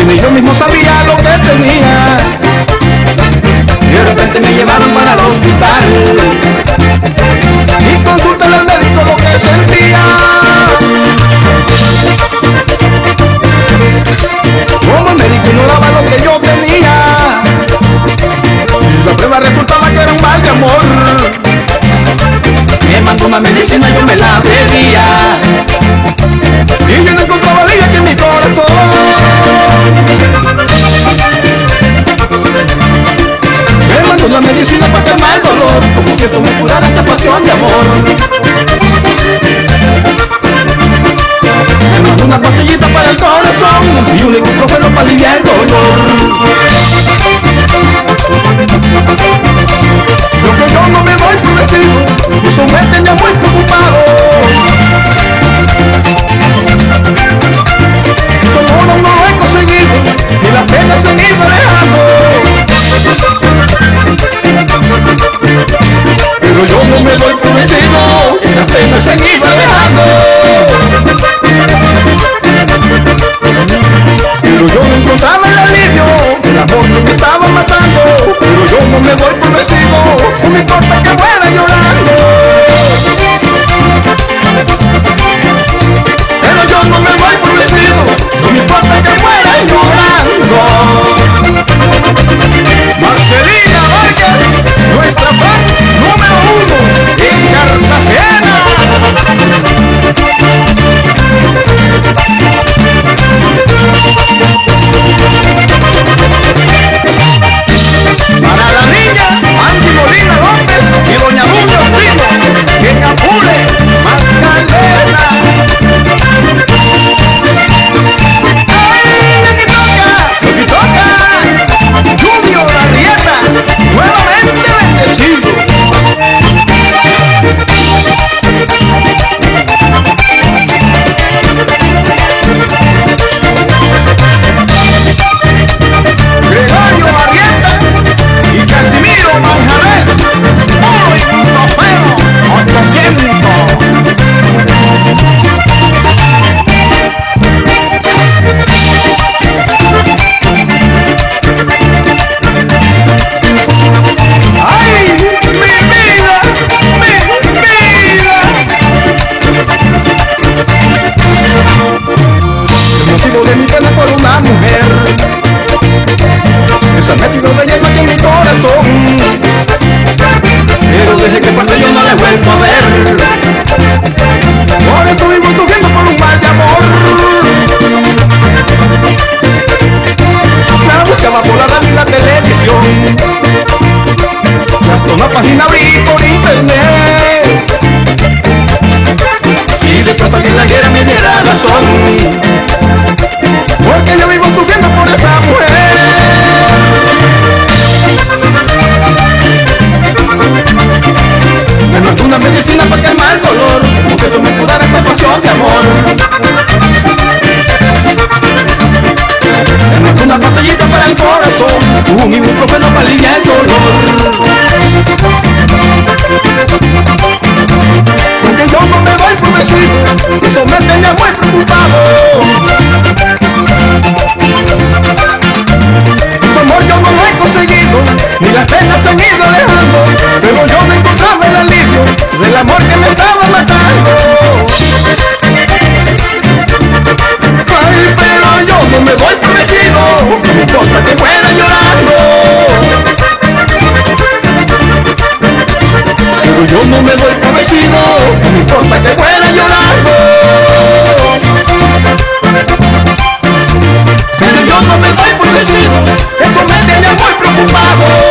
Y ni yo mismo sabía lo que tenía. Y de repente me llevaron para el hospital. Y consulté al médico lo que sentía. Como el médico ignoraba lo que yo tenía. La prueba resultaba que era un mal de amor. Me mandó una medicina y yo me la Medicina para calmar el dolor, como si eso me curara esta pasión de amor. Me mandó una pastillita para el corazón y un ibuprofeno para aliviar me doy por vencido, esa pena se me iba alejando. Pero yo no encontraba el alivio, el amor no estaba el poder. Por eso vivo sufriendo por un mal de amor. La buscaba por la radio y la televisión. Y hasta una página abrí por internet. medicina para calmar el dolor, mujer tú me cuidarás esta pasión de amor. Es una pastillita para el corazón, un ibuprofeno para aliviar el dolor. o barro.